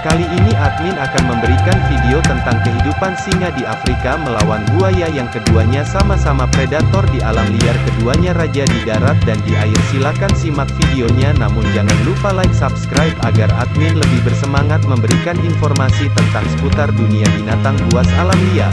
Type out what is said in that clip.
Kali ini admin akan memberikan video tentang kehidupan singa di Afrika melawan buaya yang keduanya sama-sama predator di alam liar keduanya raja di darat dan di air silakan simak videonya namun jangan lupa like subscribe agar admin lebih bersemangat memberikan informasi tentang seputar dunia binatang buas alam liar.